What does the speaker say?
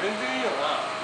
全然いいよな。